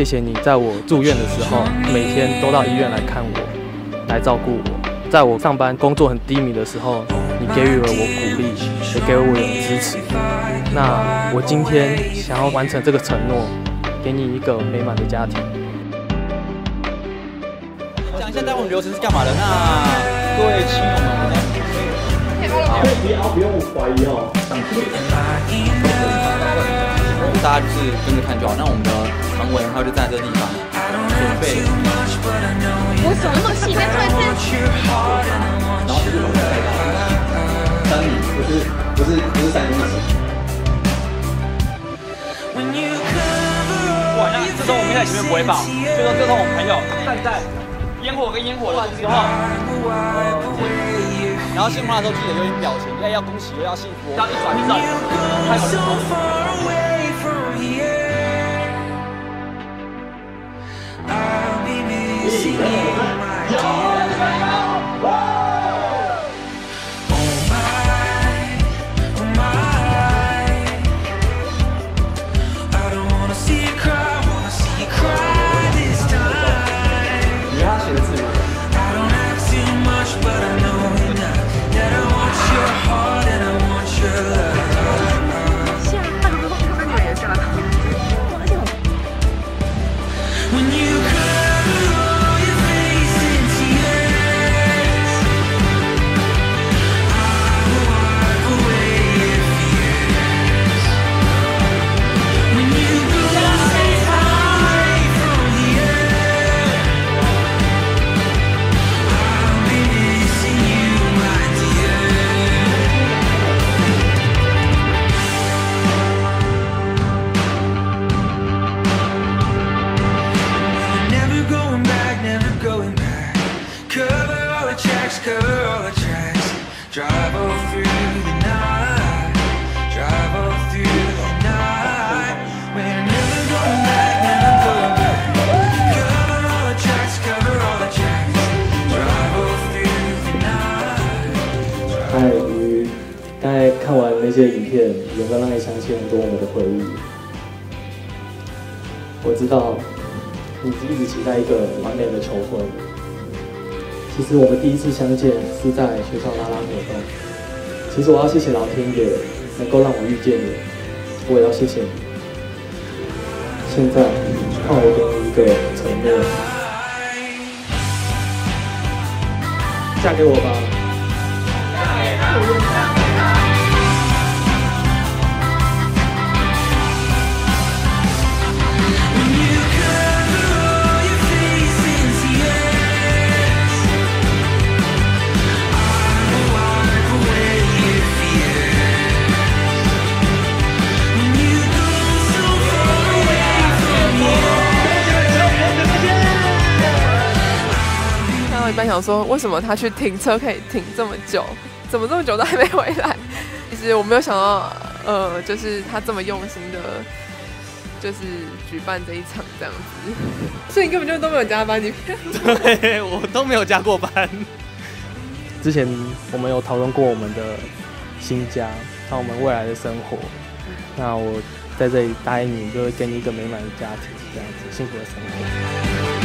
谢谢你在我住院的时候，每天都到医院来看我，来照顾我。在我上班工作很低迷的时候，你给予了我鼓励，也给了我有支持。那我今天想要完成这个承诺，给你一个美满的家庭。讲一下待会流程是干嘛的？那各位亲友们，不要不用怀疑哦，大家就是跟着看就好。那我们的常委他就站在这个地方准备，我什么那么细，再做一次。然后就是我们的三米，不是不是不是三公尺。哇，那这时候我们在前面不会爆，就说这时候我们朋友站在烟火跟烟火的时候，然后进花的时候记得有点表情，要要恭喜，又要幸福，要一转正，还有 tracks, cover all the tracks. Drive all through the night. Drive all through the night. We're never going back, never going back. Cover all the tracks, cover all the tracks. Drive all through the night. 嗨，鱼，刚才看完那些影片，有没有让你想起很多我们的回忆？我知道你一直期待一个完美的求婚。其实我们第一次相见是在学校拉拉活动。其实我要谢谢老天爷能够让我遇见你，我也要谢谢你。现在换我给你一个承诺，嫁给我吧。看到一半想说，为什么他去停车可以停这么久？怎么这么久都还没回来？其实我没有想到，呃，就是他这么用心的，就是举办这一场这样子，所以你根本就都没有加班，你 对我都没有加过班。之前我们有讨论过我们的新家，还有我们未来的生活。那我在这里答应你，就会给你一个美满的家庭，这样子幸福的生活。